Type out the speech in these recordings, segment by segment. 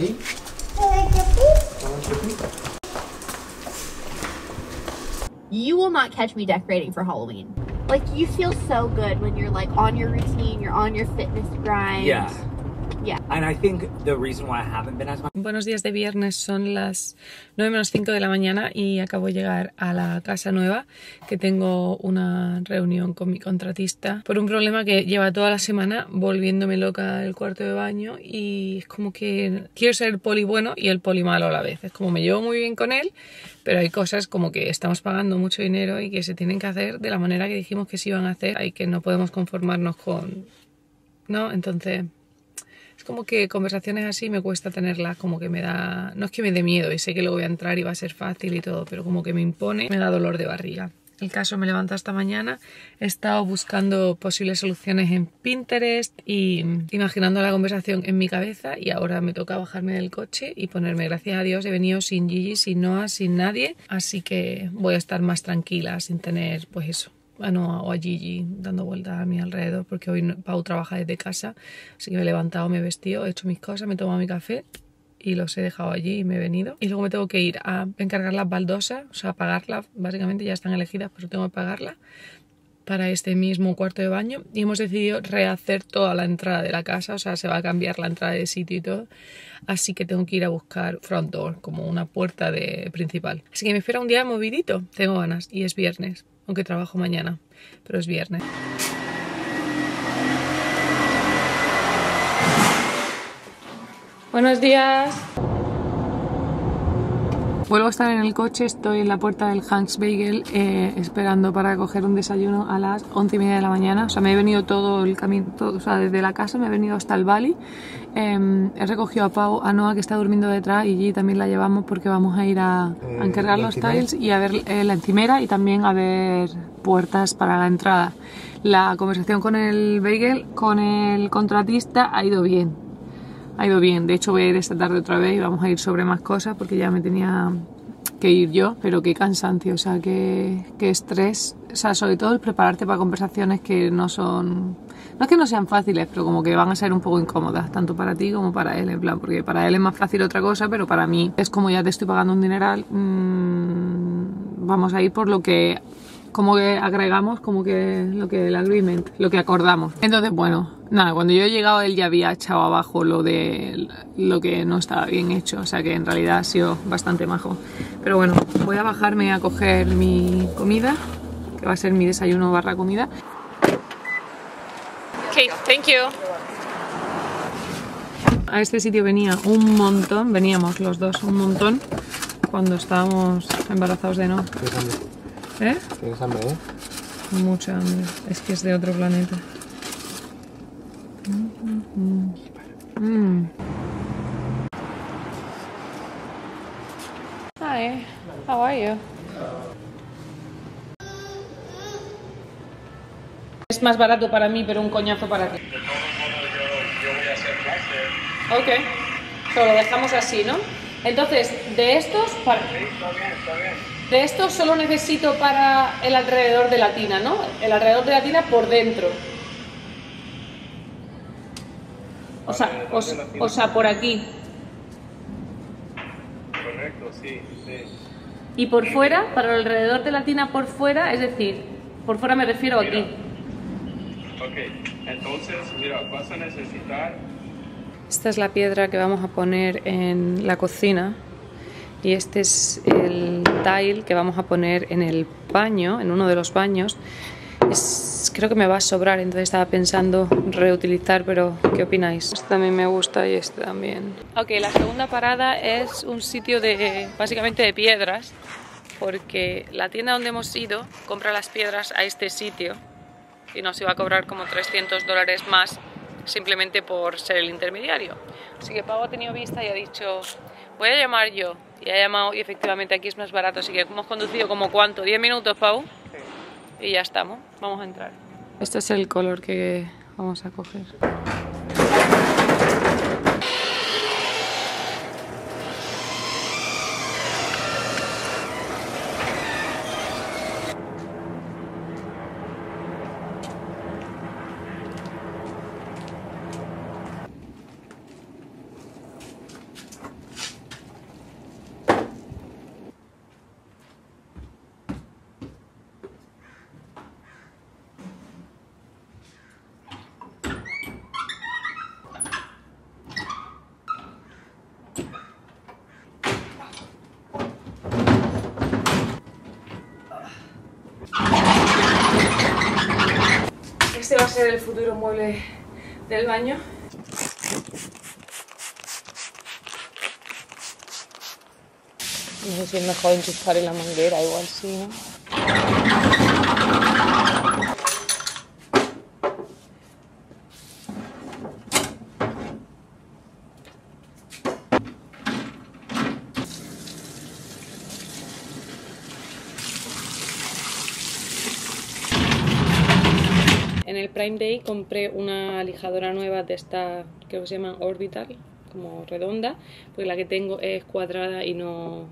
allí? You will not catch me decorating for Halloween. Like you feel so good when you're like on your routine, you're on your fitness grind. Yeah. Buenos días de viernes, son las 9 menos 5 de la mañana y acabo de llegar a la casa nueva que tengo una reunión con mi contratista por un problema que lleva toda la semana volviéndome loca el cuarto de baño y es como que quiero ser el poli bueno y el poli malo a la vez. Es como me llevo muy bien con él, pero hay cosas como que estamos pagando mucho dinero y que se tienen que hacer de la manera que dijimos que se iban a hacer y que no podemos conformarnos con... ¿No? Entonces... Es como que conversaciones así me cuesta tenerlas, como que me da... No es que me dé miedo y sé que lo voy a entrar y va a ser fácil y todo, pero como que me impone, me da dolor de barriga. El caso me levanta esta mañana, he estado buscando posibles soluciones en Pinterest y imaginando la conversación en mi cabeza y ahora me toca bajarme del coche y ponerme, gracias a Dios, he venido sin Gigi, sin Noah, sin nadie, así que voy a estar más tranquila sin tener pues eso a Noah o a Gigi dando vueltas a mi alrededor porque hoy Pau trabaja desde casa, así que me he levantado, me he vestido, he hecho mis cosas, me he tomado mi café y los he dejado allí y me he venido. Y luego me tengo que ir a encargar las baldosas, o sea, pagarlas, básicamente ya están elegidas, pero tengo que pagarlas para este mismo cuarto de baño y hemos decidido rehacer toda la entrada de la casa, o sea, se va a cambiar la entrada de sitio y todo, así que tengo que ir a buscar front door, como una puerta de principal. Así que me espera un día movidito, tengo ganas y es viernes, aunque trabajo mañana, pero es viernes. Buenos días. Vuelvo a estar en el coche, estoy en la puerta del Hanks Bagel eh, esperando para coger un desayuno a las once y media de la mañana. O sea, me he venido todo el camino, todo, o sea, desde la casa me he venido hasta el Bali. Eh, he recogido a Pau, a Noah que está durmiendo detrás y allí también la llevamos porque vamos a ir a, a Eh, encargar los tiles y a ver eh, la encimera y también a ver puertas para la entrada. La conversación con el bagel, con el contratista ha ido bien ha ido bien. De hecho, voy a ir esta tarde otra vez y vamos a ir sobre más cosas porque ya me tenía que ir yo, pero qué cansancio, o sea, qué, qué estrés. O sea, sobre todo el prepararte para conversaciones que no son. No es que no sean fáciles, pero como que van a ser un poco incómodas, tanto para ti como para él, en plan, porque para él es más fácil otra cosa, pero para mí es como ya te estoy pagando un dineral, mm, vamos a ir por lo que como que agregamos como que lo que el agreement, lo que acordamos. Entonces, bueno, nada, cuando yo he llegado él ya había echado abajo lo de lo que no estaba bien hecho, o sea que en realidad ha sido bastante majo. Pero bueno, voy a bajarme a coger mi comida, que va a ser mi desayuno barra comida. Ok, thank you. A este sitio venía un montón, veníamos los dos un montón cuando estábamos embarazados de no. ¿Eh? tienes hambre, ¿eh? Mucha hambre. Es que es de otro planeta. Mm. Hi, how are you? Es más barato para mí, pero un coñazo para ti. Ok. So, lo dejamos así, ¿no? Entonces, de estos, para... De estos solo necesito para el alrededor de la tina, ¿no? El alrededor de la tina por dentro. O sea, o, o sea, por aquí. Correcto, sí, sí. Y por fuera, para el alrededor de la tina por fuera, es decir, por fuera me refiero aquí. Ok, entonces, mira, vas a necesitar Esta es la piedra que vamos a poner en la cocina y este es el tile que vamos a poner en el baño, en uno de los baños. Es- creo que me va a sobrar, entonces estaba pensando reutilizar, pero ¿qué opináis? Este también me gusta y este también. Ok, la segunda parada es un sitio de básicamente de piedras, porque la tienda donde hemos ido compra las piedras a este sitio y nos iba a cobrar como 300 dólares más simplemente por ser el intermediario. Así que Pau ha tenido vista y ha dicho, voy a llamar yo. Y ha llamado y efectivamente aquí es más barato. Así que hemos conducido como cuánto, 10 minutos, Pau. Y ya estamos, vamos a entrar. Este es el color que vamos a coger. Este va a ser el futuro mueble del baño. No sé si es mejor enchufar en la manguera, igual sí, ¿no? En el Prime Day compré una lijadora nueva de esta, que se llama Orbital, como redonda, porque la que tengo es cuadrada y no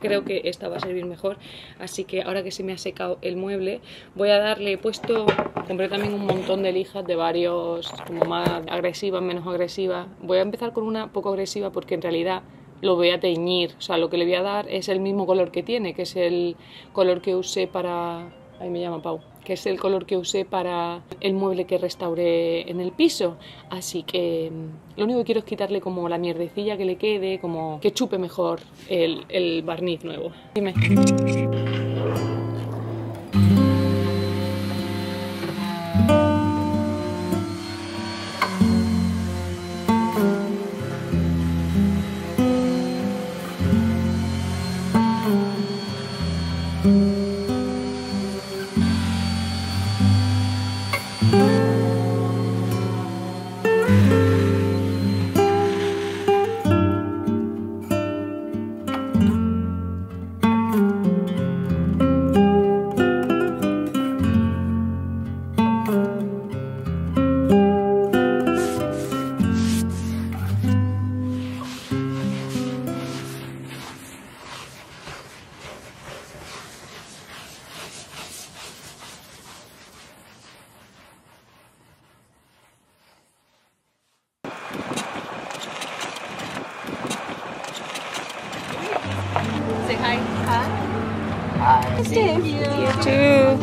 creo que esta va a servir mejor. Así que ahora que se me ha secado el mueble, voy a darle, he puesto, compré también un montón de lijas de varios, más agresivas, menos agresivas. Voy a empezar con una poco agresiva porque en realidad lo voy a teñir, o sea, lo que le voy a dar es el mismo color que tiene, que es el color que usé para... Ahí me llama Pau que es el color que usé para el mueble que restauré en el piso. Así que mm, lo único que quiero es quitarle como la mierdecilla que le quede, como que chupe mejor el, barniz nuevo. Dime. Say hi. Hi. Steve. You too.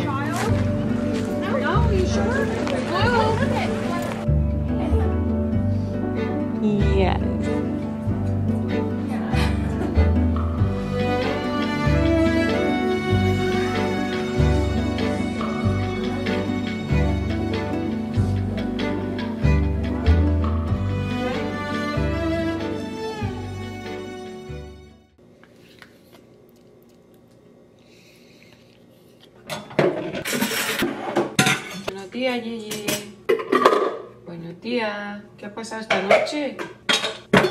No, you sure? Pasado esta noche? Por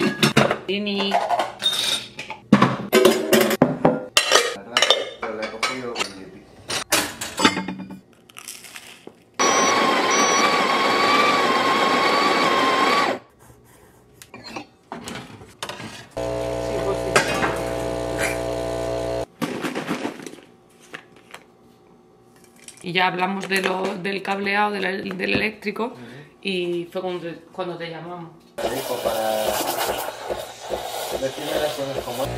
Y ya hablamos de lo, del cableado, del eléctrico, y fue cuando te, cuando te llamamos. Rico para decirme las cosas como es.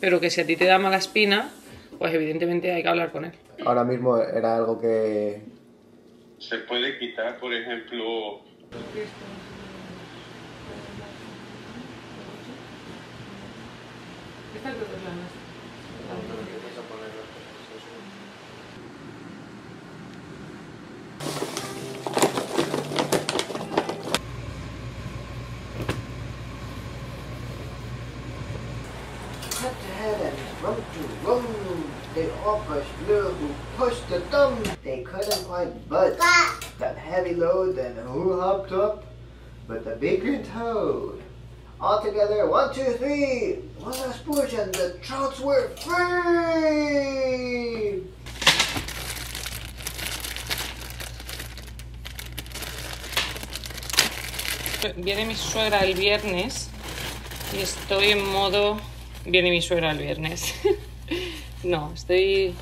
Pero que si a ti te da mala espina, pues evidentemente hay que hablar con él. Ahora mismo era algo que Se puede quitar, por ejemplo, cut Pushed blue who pushed the thumb. They couldn't quite budge. That heavy load then who hopped up? But the and toad. All together, one, two, three. One last push and the trouts were free. Viene mi suegra el viernes y estoy en modo. Viene mi suegra el viernes. no, estoy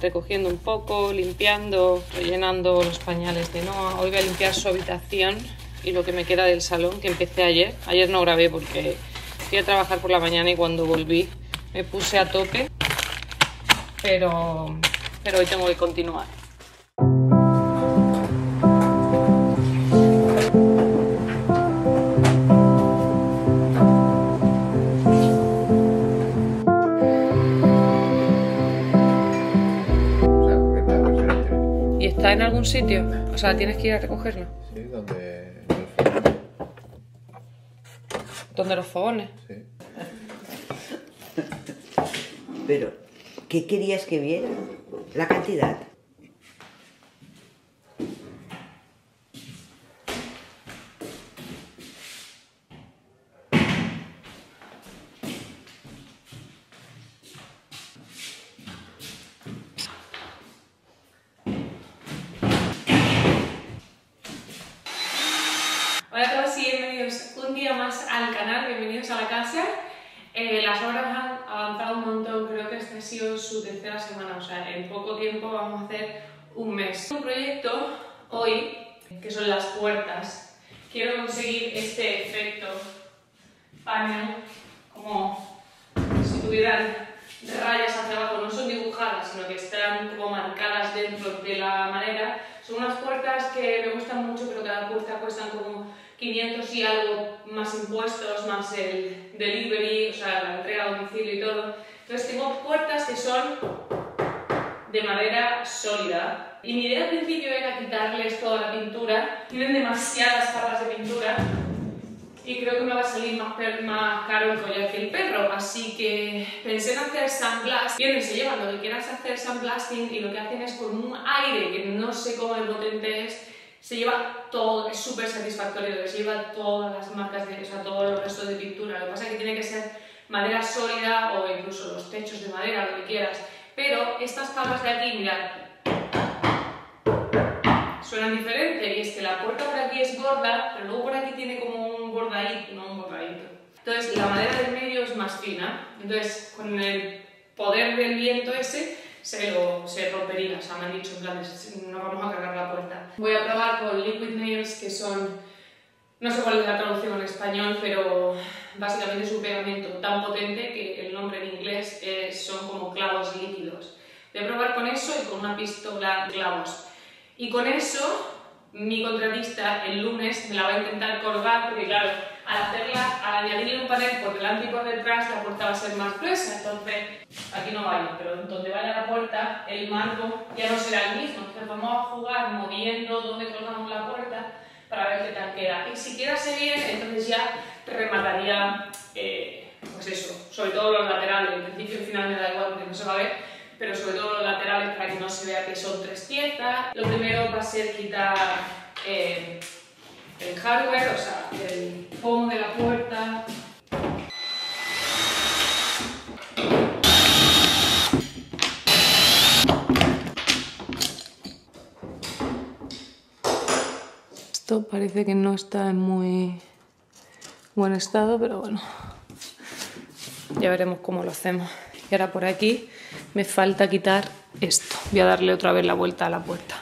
recogiendo un poco, limpiando, rellenando los pañales de Noah. Hoy voy a limpiar su habitación y lo que me queda del salón que empecé ayer. Ayer no grabé porque fui a trabajar por la mañana y cuando volví me puse a tope. Pero, pero hoy tengo que continuar. En algún sitio? O sea, tienes que ir a recogerlo. Sí, donde los fogones. ¿Dónde los fogones? Sí. Pero, ¿qué querías que viera? La cantidad. Hola a todos y bienvenidos un día más al canal, bienvenidos a la casa. Eh, las obras han avanzado un montón, creo que esta ha sido su tercera semana, o sea, en poco tiempo vamos a hacer un mes. Un proyecto hoy, que son las puertas. Quiero conseguir este efecto panel, como si tuvieran rayas hacia abajo, no son dibujadas, sino que están como marcadas dentro de la madera. Son unas puertas que me gustan mucho, pero cada puerta cuestan como 500 y algo más impuestos, más el delivery, o sea, la entrega a domicilio y todo. Entonces tengo puertas que son de madera sólida. Y mi idea al principio era quitarles toda la pintura. Tienen demasiadas capas de pintura y creo que me va a salir más, más caro el collar que el perro, así que pensé en hacer sandblast. Vienen, se llevan lo que quieras hacer sandblasting y lo que hacen es con un aire que no sé cómo de potente es, se lleva todo, es súper satisfactorio, se lleva todas las marcas, de, o sea, todos los restos de pintura. Lo que pasa es que tiene que ser madera sólida o incluso los techos de madera, lo que quieras. Pero estas capas de aquí, mirad, suenan diferente y es que la puerta por aquí es gorda, pero luego por aquí tiene como un bordadito, no un bordadito. Entonces la madera del medio es más fina, entonces con el poder del viento ese se, lo, se rompería, o sea, me han dicho en plan, "Es- no vamos a cargar la puerta. Voy a probar con liquid nails que son, no sé cuál es la traducción en español, pero básicamente es un pegamento tan potente que el nombre en inglés es- son como clavos líquidos. Voy a probar con eso y con una pistola de clavos. Y con eso, mi contratista el lunes me la va a intentar colgar, porque claro, al hacerla, al añadirle un panel por delante y por detrás, la puerta va a ser más gruesa. Entonces, aquí no vaya, pero donde vaya la puerta, el marco ya no será el mismo. Entonces, vamos a jugar moviendo donde colgamos la puerta para ver qué tal queda. Y si quedase bien, entonces ya remataría, eh, pues eso, sobre todo los laterales. En principio y al final me da igual porque no se va a ver pero sobre todo los laterales para que no se vea que son tres piezas. Lo primero va a ser quitar eh, el hardware, o sea, el foam de la puerta. Esto parece que no está en muy buen estado, pero bueno, ya veremos cómo lo hacemos. Y ahora por aquí me falta quitar esto. Voy a darle otra vez la vuelta a la puerta.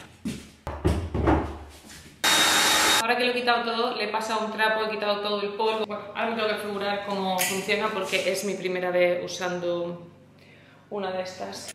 Ahora que lo he quitado todo, le he pasado un trapo, he quitado todo el polvo. Bueno, ahora me tengo que figurar cómo funciona porque es mi primera vez usando una de estas.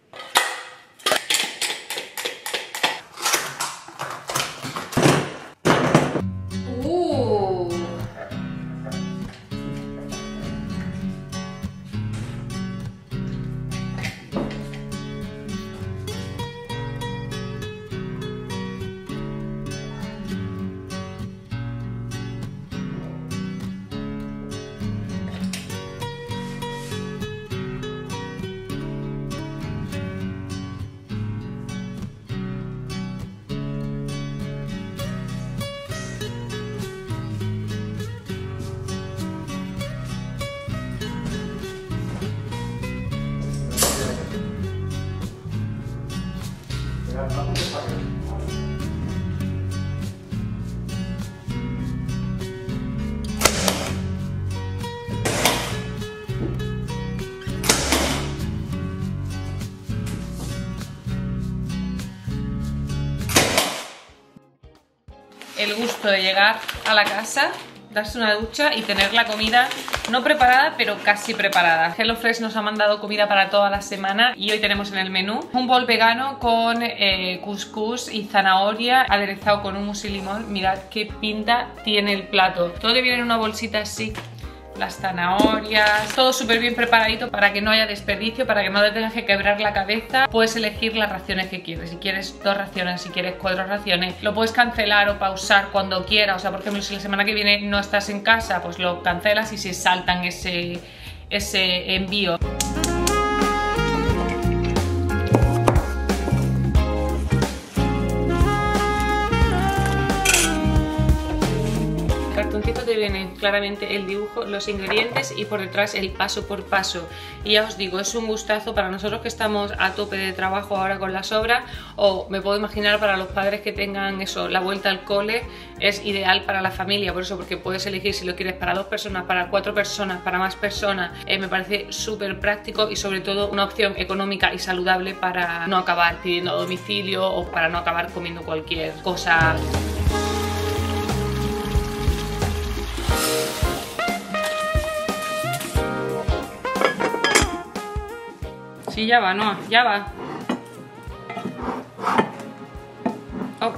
De llegar a la casa, darse una ducha y tener la comida no preparada, pero casi preparada. HelloFresh nos ha mandado comida para toda la semana y hoy tenemos en el menú un bol vegano con eh, couscous y zanahoria aderezado con un y limón. Mirad qué pinta tiene el plato. Todo viene en una bolsita así las zanahorias, todo súper bien preparadito para que no haya desperdicio, para que no te tengas que quebrar la cabeza. Puedes elegir las raciones que quieres, si quieres dos raciones, si quieres cuatro raciones, lo puedes cancelar o pausar cuando quieras, o sea, por ejemplo, si la semana que viene no estás en casa, pues lo cancelas y se saltan ese, ese envío. Viene claramente el dibujo, los ingredientes y por detrás el paso por paso. Y ya os digo, es un gustazo para nosotros que estamos a tope de trabajo ahora con las obras o me puedo imaginar para los padres que tengan eso, la vuelta al cole, es ideal para la familia, por eso porque puedes elegir si lo quieres para dos personas, para cuatro personas, para más personas. Eh, me parece súper práctico y sobre todo una opción económica y saludable para no acabar pidiendo a domicilio o para no acabar comiendo cualquier cosa. Sí, ya va, no, ya va. Oh.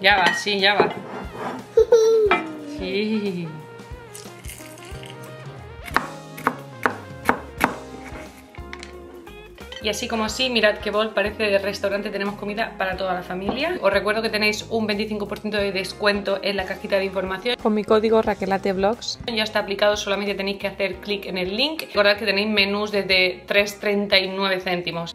Ya va, sí, ya va. Sí. Y así como así, mirad qué bol parece de restaurante, tenemos comida para toda la familia. Os recuerdo que tenéis un 25% de descuento en la cajita de información. Con mi código RaquelateVlogs. Ya está aplicado, solamente tenéis que hacer clic en el link. Recordad que tenéis menús desde 3,39 céntimos.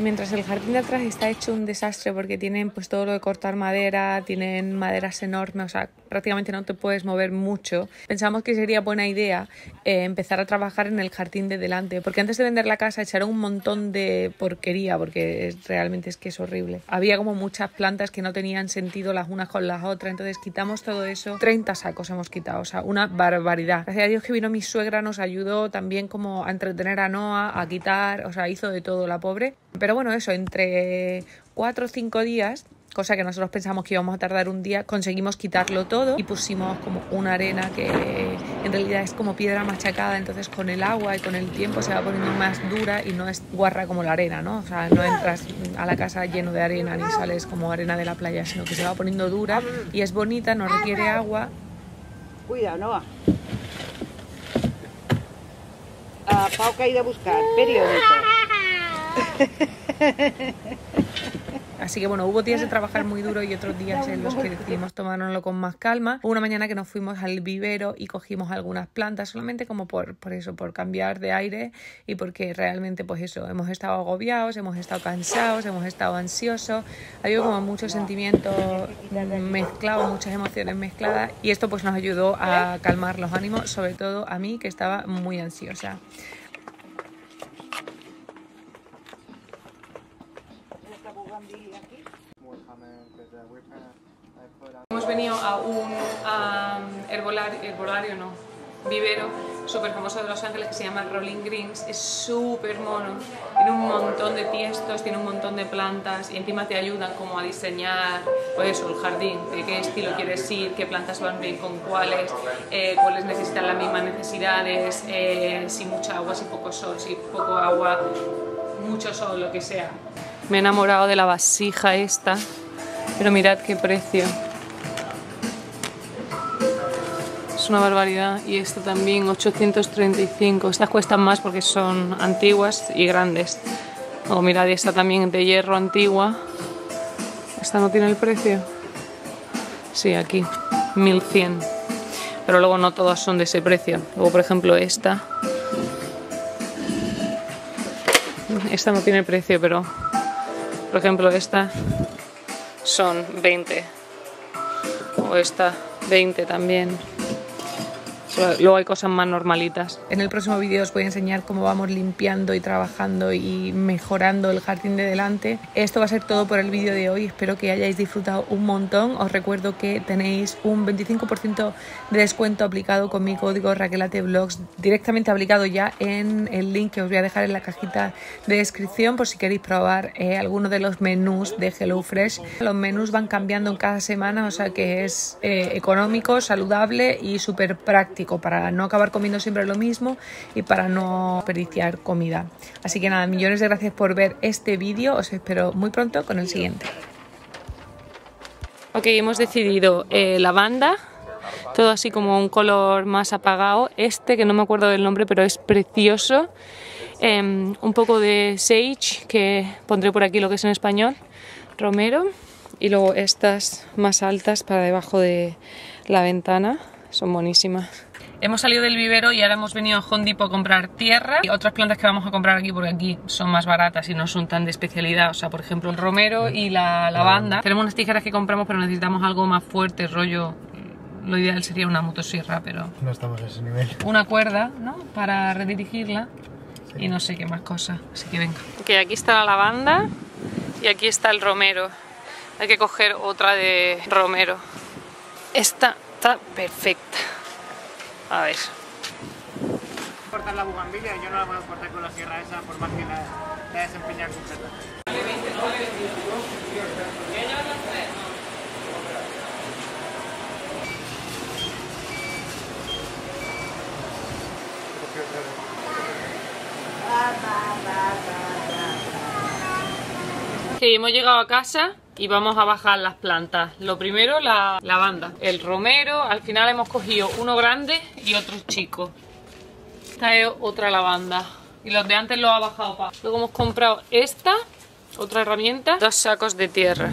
Mientras el jardín de atrás está hecho un desastre porque tienen pues todo lo de cortar madera, tienen maderas enormes, o sea, prácticamente no te puedes mover mucho. Pensamos que sería buena idea eh, empezar a trabajar en el jardín de delante, porque antes de vender la casa echaron un montón de porquería, porque es, realmente es que es horrible. Había como muchas plantas que no tenían sentido las unas con las otras, entonces quitamos todo eso. 30 sacos hemos quitado, o sea, una barbaridad. Gracias a Dios que vino mi suegra, nos ayudó también como a entretener a Noah, a quitar, o sea, hizo de todo la pobre. Pero bueno, eso, entre cuatro o cinco días, cosa que nosotros pensamos que íbamos a tardar un día, conseguimos quitarlo todo y pusimos como una arena que en realidad es como piedra machacada, entonces con el agua y con el tiempo se va poniendo más dura y no es guarra como la arena, ¿no? O sea, no entras a la casa lleno de arena ni sales como arena de la playa, sino que se va poniendo dura y es bonita, no requiere agua. Cuidado, Noah. A Pau que ha ido a buscar periódico. Así que bueno, hubo días de trabajar muy duro y otros días en los que decidimos tomárnoslo con más calma. Una mañana que nos fuimos al vivero y cogimos algunas plantas solamente como por, por eso, por cambiar de aire y porque realmente pues eso, hemos estado agobiados, hemos estado cansados, hemos estado ansiosos. Ha habido como muchos sentimientos mezclados, muchas emociones mezcladas y esto pues nos ayudó a calmar los ánimos, sobre todo a mí que estaba muy ansiosa. Hemos venido a un um, herbolario, herbolario no, vivero súper famoso de Los Ángeles que se llama Rolling Greens. Es súper mono, tiene un montón de tiestos, tiene un montón de plantas y encima te ayudan como a diseñar pues eso, el jardín, de qué estilo quieres ir, qué plantas van bien con cuáles, eh, cuáles necesitan las mismas necesidades, eh, si mucha agua, si poco sol, si poco agua, mucho sol, lo que sea. Me he enamorado de la vasija esta, pero mirad qué precio. Una barbaridad. Y esta también, 835. Estas cuestan más porque son antiguas y grandes. O mirad, esta también de hierro antigua. Esta no tiene el precio. Sí, aquí, 1100. Pero luego no todas son de ese precio. Luego, por ejemplo, esta. Esta no tiene precio, pero por ejemplo, esta son 20. O esta 20 también. Luego hay cosas más normalitas. En el próximo vídeo os voy a enseñar cómo vamos limpiando y trabajando y mejorando el jardín de delante. Esto va a ser todo por el vídeo de hoy. Espero que hayáis disfrutado un montón. Os recuerdo que tenéis un 25% de descuento aplicado con mi código RaquelateVlogs directamente aplicado ya en el link que os voy a dejar en la cajita de descripción por si queréis probar eh, alguno de los menús de HelloFresh. Los menús van cambiando en cada semana, o sea que es eh, económico, saludable y súper práctico para no acabar comiendo siempre lo mismo y para no desperdiciar comida. Así que nada, millones de gracias por ver este vídeo, os espero muy pronto con el siguiente. Ok, hemos decidido eh, lavanda, todo así como un color más apagado. Este, que no me acuerdo del nombre, pero es precioso. Em, un poco de sage, que pondré por aquí lo que es en español, romero. Y luego estas más altas para debajo de la ventana, son buenísimas. Hemos salido del vivero y ahora hemos venido a Home Depot a comprar tierra y otras plantas que vamos a comprar aquí porque aquí son más baratas y no son tan de especialidad. O sea, por ejemplo, el romero y la lavanda. Tenemos unas tijeras que compramos pero necesitamos algo más fuerte, rollo... Lo ideal sería una motosierra, pero No estamos a ese nivel. una cuerda, ¿no? Para redirigirla y no sé qué más cosas. Así que venga. Ok, aquí está la lavanda y aquí está el romero. Hay que coger otra de romero. Esta está perfecta. A ver. cortar la bugambilla, yo no la puedo cortar con la sierra esa por más que la, la desempeñar completa. Ok, hemos llegado a casa y vamos a bajar las plantas. Lo primero, la lavanda. El romero, al final hemos cogido uno grande y otro chico. Esta es otra lavanda. Y los de antes los ha bajado pa. Luego hemos comprado esta, otra herramienta, dos sacos de tierra.